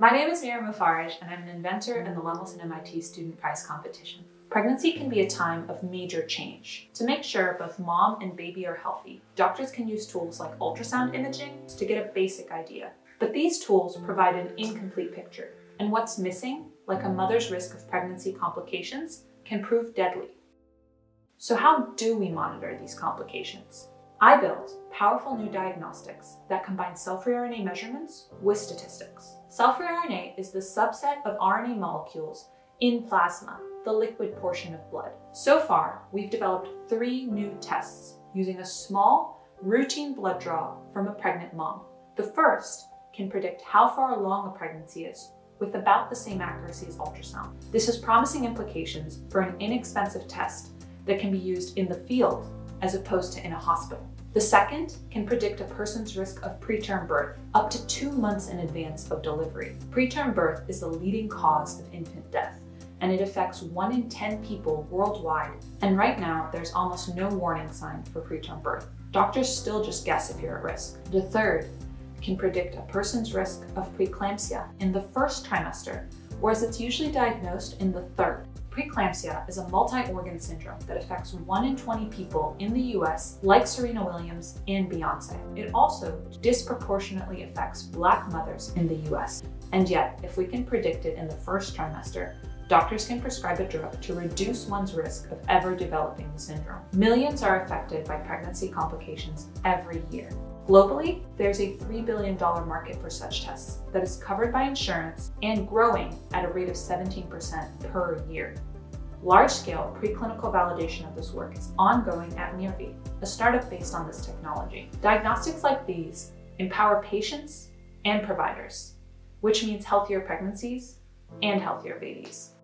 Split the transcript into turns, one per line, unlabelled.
My name is Mira Moufarrej, and I'm an inventor in the Lemelson MIT Student Prize Competition. Pregnancy can be a time of major change. To make sure both mom and baby are healthy, doctors can use tools like ultrasound imaging to get a basic idea. But these tools provide an incomplete picture, and what's missing, like a mother's risk of pregnancy complications, can prove deadly. So how do we monitor these complications? I built powerful new diagnostics that combine cell-free RNA measurements with statistics. Cell-free RNA is the subset of RNA molecules in plasma, the liquid portion of blood. So far, we've developed three new tests using a small, routine blood draw from a pregnant mom. The first can predict how far along a pregnancy is with about the same accuracy as ultrasound. This has promising implications for an inexpensive test that can be used in the field as opposed to in a hospital. The second can predict a person's risk of preterm birth up to two months in advance of delivery. Preterm birth is the leading cause of infant death, and it affects one in 10 people worldwide. And right now, there's almost no warning sign for preterm birth. Doctors still just guess if you're at risk. The third can predict a person's risk of preeclampsia in the first trimester, whereas it's usually diagnosed in the third. Preeclampsia is a multi-organ syndrome that affects 1 in 20 people in the US, like Serena Williams and Beyonce. It also disproportionately affects Black mothers in the US. And yet, if we can predict it in the first trimester, doctors can prescribe a drug to reduce one's risk of ever developing the syndrome. Millions are affected by pregnancy complications every year. Globally, there's a $3 billion market for such tests that is covered by insurance and growing at a rate of 17% per year. Large-scale preclinical validation of this work is ongoing at Mirvie, a startup based on this technology. Diagnostics like these empower patients and providers, which means healthier pregnancies and healthier babies.